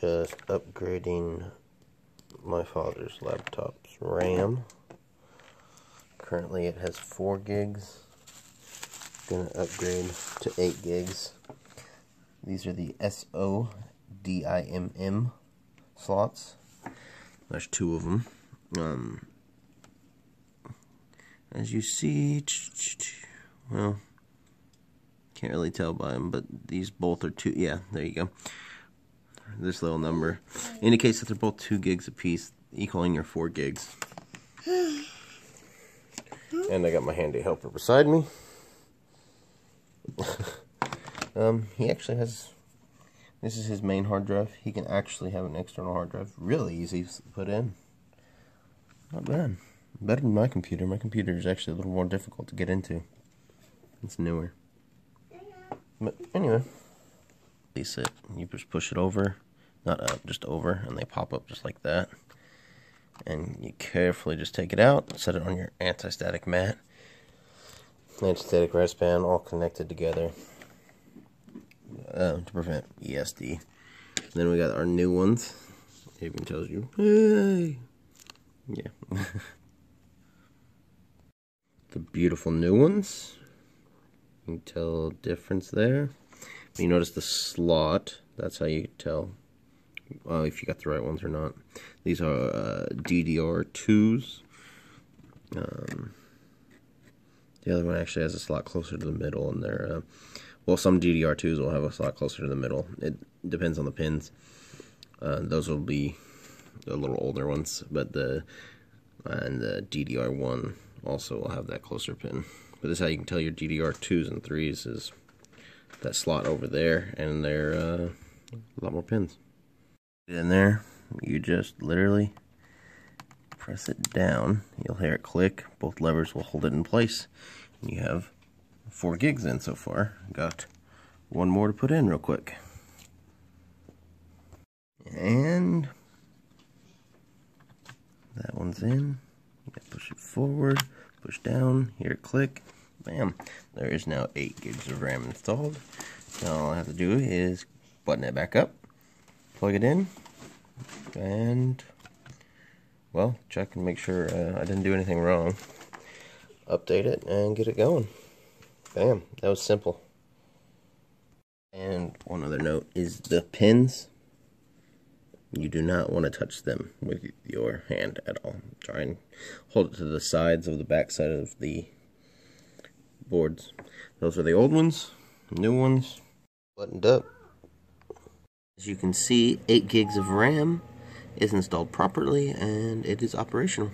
just upgrading my father's laptop's RAM. Currently it has 4 gigs. Gonna upgrade to 8 gigs. These are the SODIMM slots. There's two of them. Um, as you see, well, can't really tell by them, but these both are two. Yeah, there you go. This little number indicates that they're both two gigs apiece, equaling your four gigs. And I got my handy helper beside me. um, he actually has. This is his main hard drive. He can actually have an external hard drive. Really easy to put in. Not bad. Better than my computer. My computer is actually a little more difficult to get into. It's newer. But anyway, place it. You just push it over, not up, just over, and they pop up just like that. And you carefully just take it out, set it on your anti-static mat. Anti-static rest band all connected together uh, to prevent ESD. Then we got our new ones. It even tells you, hey, yeah. the beautiful new ones. You can tell difference there. You notice the slot. That's how you tell uh, if you got the right ones or not. These are uh, DDR2s. Um, the other one actually has a slot closer to the middle, and they're uh, well, some DDR2s will have a slot closer to the middle. It depends on the pins. Uh, those will be the little older ones, but the and the DDR1 also will have that closer pin. But this is how you can tell your DDR2s and 3s is that slot over there, and they're uh, a lot more pins. In there, you just literally press it down. You'll hear it click. Both levers will hold it in place. You have four gigs in so far. Got one more to put in real quick. And that one's in. Push it forward, push down, hear it click. Bam. There is now 8 gigs of RAM installed. Now all I have to do is button it back up, plug it in, and, well, check and make sure uh, I didn't do anything wrong. Update it and get it going. Bam. That was simple. And one other note is the pins. You do not want to touch them with your hand at all. Try and hold it to the sides of the back side of the boards. Those are the old ones, new ones, buttoned up. As you can see, 8 gigs of RAM is installed properly and it is operational.